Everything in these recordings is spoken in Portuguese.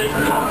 Opa!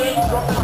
Drop it.